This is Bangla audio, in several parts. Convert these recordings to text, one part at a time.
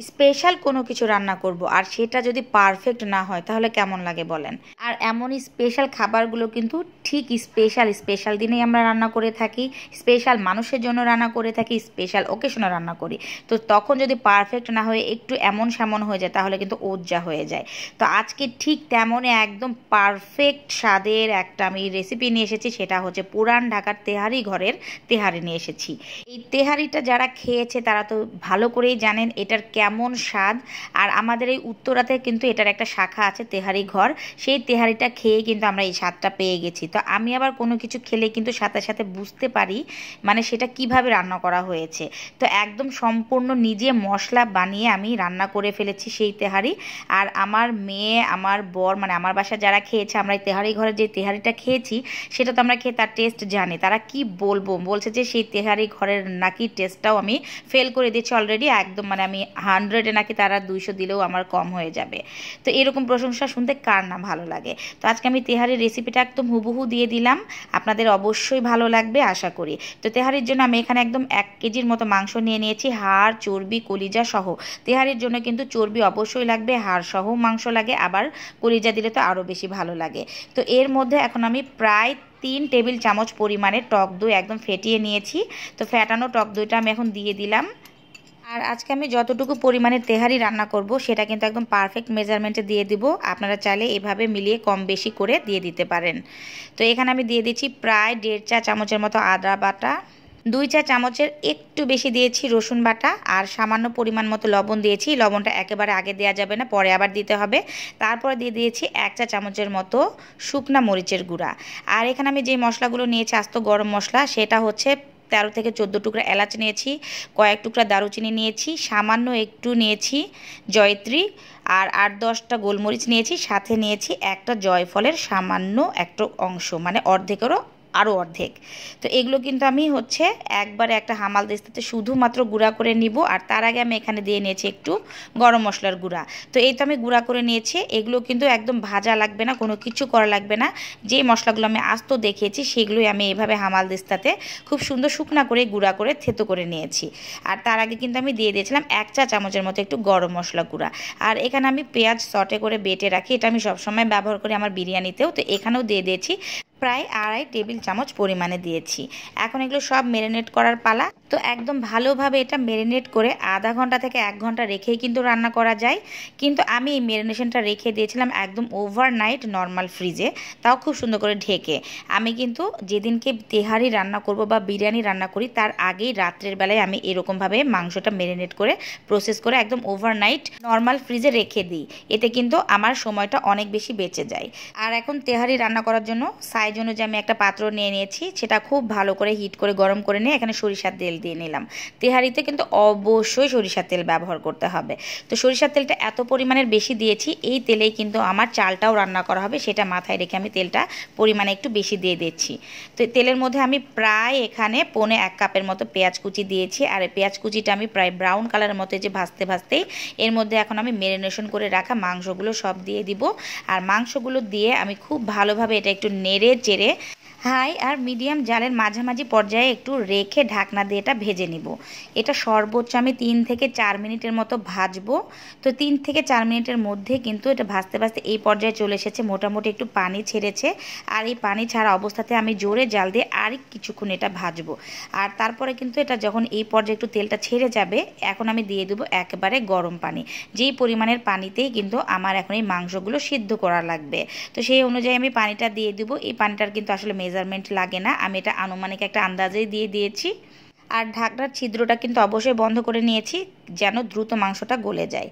স্পেশাল কোনো কিছু রান্না করব, আর সেটা যদি পারফেক্ট না হয়, তাহলে কেমন লাগে বলেন? আর এমনই স্পেশাল খাবারগুলো কিন্তু ঠিক স্পেশাল স্পেশাল দিনেই আমরা রান্না করে থাকি, স্পেশাল মানুষের জন্য রান্না করে থাকি, স্পেশাল ওকেশনে রান্না করি। তো তখন যদি পারফেক্ট না হয়ে একটু এমন সেমন হয়ে যায়, তাহলে কিন্তু ওজ্জা হয়ে যায়। তো আজকে ঠিক তেমনই একদম পারফেক্ট স্বাদের একটা আমি রেসিপি নিয়ে এসেছি, সেটা হচ্ছে পুরান ঢাকার তেহারি ঘরের তেহারি নিয়ে এসেছি। এই তেহারিটা যারা খেয়েছে, তারা তো ভালো করেই জানেন, এটার কেমন স্বাদ? আর আমাদের এই উত্তরাতে কিন্তু এটার একটা শাখা আছে, তেহারি ঘর। সেই তেহারিটা খেয়ে কিন্তু আমরা এই স্বাদটা পেয়ে গেছি। তো আমি আবার কোনো কিছু খেলে কিন্তু সাথে সাথে বুঝতে পারি মানে সেটা কীভাবে রান্না করা হয়েছে। তো একদম সম্পূর্ণ নিজে মশলা বানিয়ে আমি রান্না করে ফেলেছি সেই তেহারি। আর আমার মেয়ে, আমার বর মানে আমার বাসা যারা খেয়েছে, আমরা এই তেহারি ঘরে যে তেহারিটা খেয়েছি, সেটা তো আমরা খেয়ে তার টেস্ট জানি। তারা কি বলব? বলছে যে সেই তেহারি ঘরের নাকি টেস্টটাও আমি ফেল করে দিয়েছি অলরেডি একদম মানে আমি হান্ড্রেডে নাকি তারা দুইশো দিলেও আমার কম হয়ে যাবে। তো এরকম প্রশংসা শুনতে কার না ভালো লাগে? তো আজকে আমি তেহারির রেসিপিটা একদম হুবহু দিয়ে দিলাম। আপনাদের অবশ্যই ভালো লাগবে, আশা করি। তো তেহারির জন্য আমি এখানে একদম এক কেজির মতো মাংস নিয়ে নিয়েছি, হাড়, চর্বি, কলিজা সহ। তেহারির জন্য কিন্তু চর্বি অবশ্যই লাগবে, হাড় সহ মাংস লাগে, আবার কলিজা দিলে তো আরও বেশি ভালো লাগে। তো এর মধ্যে এখন আমি প্রায় তিন টেবিল চামচ পরিমাণে টক দই একদম ফেটিয়ে নিয়েছি। তো ফ্যাটানো টক দইটা আমি এখন দিয়ে দিলাম। আর আজকে আমি যতটুকু পরিমাণে তেহারি রান্না করব, সেটা কিন্তু একদম পারফেক্ট মেজারমেন্টে দিয়ে দিব। আপনারা চাইলে এভাবে মিলিয়ে কম বেশি করে দিয়ে দিতে পারেন। তো এখানে আমি দিয়ে দিচ্ছি প্রায় দেড় চা চামচের মতো আদা বাটা, দুই চা চামচের একটু বেশি দিয়েছি রসুন বাটা, আর সামান্য পরিমাণ মতো লবণ দিয়েছি। লবণটা একেবারে আগে দেওয়া যাবে না, পরে আবার দিতে হবে। তারপরে দিয়ে দিয়েছি এক চা চামচের মতো শুকনা মরিচের গুঁড়া। আর এখানে আমি যে মশলাগুলো নিয়েছি, আস্ত গরম মশলা, সেটা হচ্ছে তেরো থেকে চোদ্দ টুকরা এলাচ নিয়েছি, কয়েক টুকরা দারুচিনি নিয়েছি, সামান্য একটু নিয়েছি জয়ত্রী, আর আট দশটা গোলমরিচ নিয়েছি, সাথে নিয়েছি একটা জয়ফলের সামান্য একটা অংশ মানে অর্ধেকেরও আরও অর্ধেক। তো এগুলো কিন্তু আমি হচ্ছে একবারে একটা হামাল দিস্তাতে শুধুমাত্র গুঁড়া করে নিব। আর তার আগে আমি এখানে দিয়ে নিয়েছি একটু গরম মশলার গুঁড়া। তো এই তো আমি গুঁড়া করে নিয়েছি। এগুলো কিন্তু একদম ভাজা লাগবে না, কোনো কিছু করা লাগবে না। যে মশলাগুলো আমি আস্ত দেখিয়েছি, সেগুলোই আমি এভাবে হামাল দিস্তাতে খুব সুন্দর শুকনা করে গুঁড়া করে থেতো করে নিয়েছি। আর তার আগে কিন্তু আমি দিয়ে দিয়েছিলাম এক চা চামচের মতো একটু গরম মশলা গুঁড়া। আর এখানে আমি পেঁয়াজ সটে করে বেটে রাখি। এটা আমি সবসময় ব্যবহার করি আমার বিরিয়ানিতেও। তো এখানেও দিয়ে দিয়েছি। প্রায় আড়াই টেবিল চামচ পরিমাণে দিয়েছি। এখন এগুলো সব মেরিনেট করার পালা। তো একদম ভালোভাবে এটা মেরিনেট করে আধা ঘণ্টা থেকে এক ঘণ্টা রেখেই কিন্তু রান্না করা যায়। কিন্তু আমি এই মেরিনেশনটা রেখে দিয়েছিলাম একদম ওভারনাইট নর্মাল ফ্রিজে তাও খুব সুন্দর করে ঢেকে। আমি কিন্তু যেদিনকে তেহারি রান্না করব বা বিরিয়ানি রান্না করি, তার আগেই রাত্রের বেলায় আমি এরকমভাবে মাংসটা মেরিনেট করে প্রসেস করে একদম ওভারনাইট নর্মাল ফ্রিজে রেখে দিই। এতে কিন্তু আমার সময়টা অনেক বেশি বেঁচে যায়। আর এখন তেহারি রান্না করার জন্য সাইজ যে আমি একটা পাত্র নিয়ে নিয়েছি, সেটা খুব ভালো করে হিট করে গরম করে নিয়ে এখানে সরিষার তেল দিয়ে নিলাম। তেহারিতে কিন্তু অবশ্যই সরিষার তেল ব্যবহার করতে হবে। তো সরিষার তেলটা এত পরিমাণের বেশি দিয়েছি, এই তেলেই কিন্তু আমার চালটাও রান্না করা হবে, সেটা মাথায় রেখে আমি তেলটা পরিমাণে একটু বেশি দিয়ে দিচ্ছি। তো তেলের মধ্যে আমি প্রায় এখানে পনে এক কাপের মতো পেঁয়াজ কুচি দিয়েছি, আর পেঁয়াজ কুচিটা আমি প্রায় ব্রাউন কালারের মতো যে ভাজতে ভাজতেই, এর মধ্যে এখন আমি মেরিনেশন করে রাখা মাংসগুলো সব দিয়ে দিব। আর মাংসগুলো দিয়ে আমি খুব ভালোভাবে এটা একটু নেড়ে চেড়ে হাই আর মিডিয়াম জালের মাঝামাঝি পর্যায়ে একটু রেখে ঢাকনা দিয়ে এটা ভেজে নিব। এটা সর্বোচ্চ আমি তিন থেকে চার মিনিটের মতো ভাজবো। তো তিন থেকে চার মিনিটের মধ্যে কিন্তু এটা ভাজতে ভাজতে এই পর্যায়ে চলে এসেছে, মোটামুটি একটু পানি ছেড়েছে। আর এই পানি ছাড়া অবস্থাতে আমি জোরে জাল দিয়ে আর কিছুক্ষণ এটা ভাজবো। আর তারপরে কিন্তু এটা যখন এই পর্যায়ে একটু তেলটা ছেড়ে যাবে, এখন আমি দিয়ে দেবো একেবারে গরম পানি। যেই পরিমাণের পানিতেই কিন্তু আমার এখন এই মাংসগুলো সিদ্ধ করা লাগবে। তো সেই অনুযায়ী আমি পানিটা দিয়ে দেবো। এই পানিটার কিন্তু আসলে মেজারমেন্ট লাগে না। আমি এটা আনুমানিক একটা আন্দাজেই দিয়ে দিয়েছি। আর ঢাকনার ছিদ্রটা কিন্তু অবশ্যই বন্ধ করে নিয়েছি, যেন দ্রুত মাংসটা গলে যায়।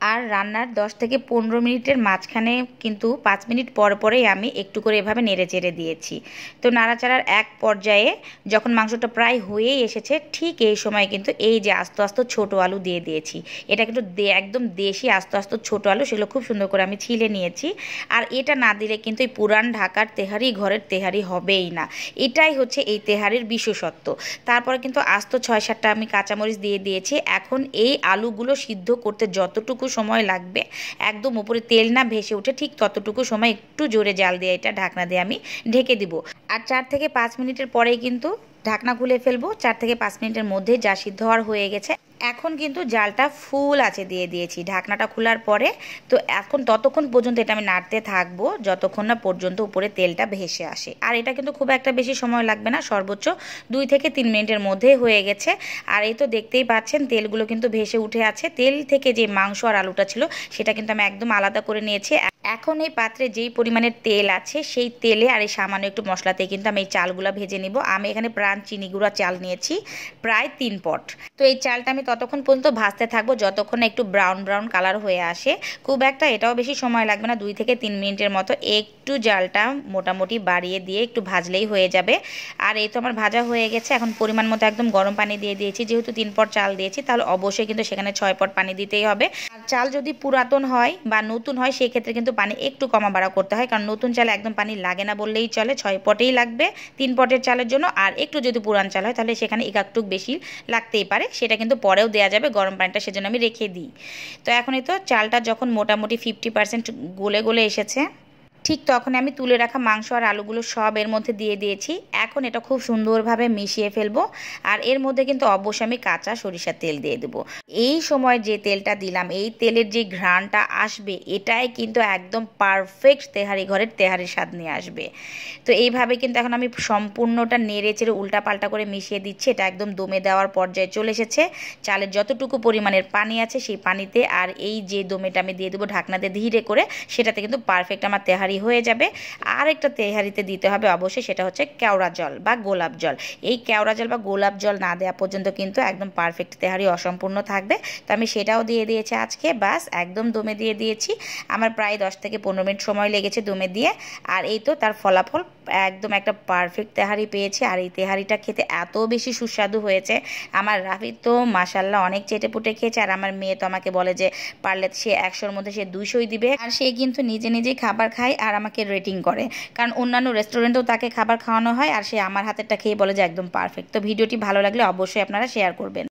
আর রান্নার 10 থেকে পনেরো মিনিটের মাঝখানে কিন্তু পাঁচ মিনিট পর পরেই আমি একটু করে এভাবে নেড়ে চেড়ে দিয়েছি। তো নাড়াচাড়ার এক পর্যায়ে যখন মাংসটা প্রায় হয়েই এসেছে, ঠিক এই সময় কিন্তু এই যে আস্তে আস্তে ছোটো আলু দিয়ে দিয়েছি। এটা কিন্তু একদম দেশি আস্তে আস্তে ছোটো আলু, সেগুলো খুব সুন্দর করে আমি ছিলে নিয়েছি। আর এটা না দিলে কিন্তু এই পুরান ঢাকার তেহারি ঘরের তেহারি হবেই না। এটাই হচ্ছে এই তেহারির বিশেষত্ব। তারপরে কিন্তু আস্ত ছয় সাতটা আমি কাঁচামরিচ দিয়ে দিয়েছি। এখন এই আলুগুলো সিদ্ধ করতে যতটুকু সময় লাগবে। একদম উপরে তেল না ভেসে উঠে ঠিক ততটুকু সময় একটু জোরে জাল দিয়ে এটা ঢাকনা দিয়ে আমি ঢেকে দিব। আর চার থেকে পাঁচ মিনিটের পরেই কিন্তু ঢাকনা খুলে ফেলব। চার থেকে পাঁচ মিনিটের মধ্যে যা সিদ্ধ হওয়ার হয়ে গেছে এখন কিন্তু জালটা ফুল আছে দিয়ে দিয়েছি। ঢাকনাটা খোলার পরে তো এখন ততক্ষণ পর্যন্ত এটা আমি নাড়তে থাকব, যতক্ষণ না পর্যন্ত উপরে তেলটা ভেসে আসে। আর এটা কিন্তু খুব একটা বেশি সময় লাগবে না, সর্বোচ্চ দুই থেকে তিন মিনিটের মধ্যে হয়ে গেছে। আর এই তো দেখতেই পাচ্ছেন, তেলগুলো কিন্তু ভেসে উঠে আছে। তেল থেকে যে মাংস আর আলুটা ছিল, সেটা কিন্তু আমি একদম আলাদা করে নিয়েছি। এখন এই পাত্রে যেই পরিমাণের তেল আছে, সেই তেলে আর এই সামান্য একটু মশলাতে কিন্তু আমি এই চালগুলো ভেজে নিব। আমি এখানে প্রাণ চিনি গুঁড়া চাল নিয়েছি, প্রায় তিন পট। তো এই চালটা আমি ততক্ষণ পর্যন্ত ভাজতে থাকব, যতক্ষণ একটু ব্রাউন ব্রাউন কালার হয়ে আসে। খুব একটা এটাও বেশি সময় লাগবে না, দুই থেকে তিন মিনিটের মতো একটু জালটা মোটামুটি বাড়িয়ে দিয়ে একটু ভাজলেই হয়ে যাবে। আর এই তো আমার ভাজা হয়ে গেছে, এখন পরিমাণ মতো একদম গরম পানি দিয়ে দিয়েছি। যেহেতু তিন পট চাল দিয়েছি, তাহলে অবশ্যই কিন্তু সেখানে ছয় পট পানি দিতেই হবে। চাল যদি পুরাতন হয় বা নতুন হয় সেই ক্ষেত্রে কিন্তু পানি একটু কমা বাড়া করতে হয়। কারণ নতুন চালে একদম পানি লাগে না বললেই চলে, ছয় পটেই লাগবে তিন পটের চালের জন্য। আর একটু যদি পুরান চাল হয়, তাহলে সেখানে একাকটুক বেশি লাগতেই পারে। সেটা কিন্তু পরেও দেওয়া যাবে, গরম পানিটা সেজন্য আমি রেখে দিই। তো এখনই তো চালটা যখন মোটামুটি ফিফটি পার্সেন্ট গলে গলে এসেছে ঠিক তখন আমি তুলে রাখা মাংস আর আলুগুলো সব এর মধ্যে দিয়ে দিয়েছি। এখন এটা খুব সুন্দরভাবে মিশিয়ে ফেলব আর এর মধ্যে কিন্তু অবশ্যই আমি কাঁচা সরিষার তেল দিয়ে দেবো। এই সময় যে তেলটা দিলাম, এই তেলের যে ঘ্রাণটা আসবে, এটাই কিন্তু একদম পারফেক্ট তেহারি ঘরের তেহারির স্বাদ নিয়ে আসবে। তো এইভাবে কিন্তু এখন আমি সম্পূর্ণটা নেড়ে চেড়ে উল্টা পাল্টা করে মিশিয়ে দিচ্ছি। এটা একদম দমে দেওয়ার পর্যায়ে চলে এসেছে। চালের যতটুকু পরিমাণের পানি আছে সেই পানিতে আর এই যে দমেটা আমি দিয়ে দেবো ঢাকনাতে ধীরে করে, সেটাতে কিন্তু পারফেক্ট আমার তেহারি হয়ে যাবে। আর একটা তেহারিতে দিতে হবে অবশ্যই সেটা হচ্ছে কেওড়া জল বা গোলাপ জল। এই কেওড়া জল বা গোলাপ জল না দেওয়া পর্যন্ত কিন্তু একদম পারফেক্ট তেহারি অসম্পূর্ণ থাকবে। তো আমি সেটাও দিয়ে দিয়েছি আজকে, বাস একদম দমে দিয়ে দিয়েছি। আমার প্রায় দশ থেকে পনেরো মিনিট সময় লেগেছে দমে দিয়ে। আর এই তো তার ফলাফল একদম একটা পারফেক্ট তেহারি পেয়েছে। আর এই তেহারিটা খেতে এত বেশি সুস্বাদু হয়েছে। আমার রাফি তো মাসাল্লাহ অনেক চেটে পুটে খেয়েছে। আর আমার মেয়ে তো আমাকে বলে যে, পারলে সে একশোর মধ্যে সে দুইশোই দিবে। আর সে কিন্তু নিজে নিজেই খাবার খায় আর আমাকে রেটিং করে। কারণ অন্যান্য রেস্টুরেন্টেও তাকে খাবার খাওয়ানো হয়। আর সে আমার হাতেরটা খেয়ে বলে যে, একদম পারফেক্ট তো ভিডিওটি ভালো লাগলে অবশ্যই আপনারা শেয়ার করবেন।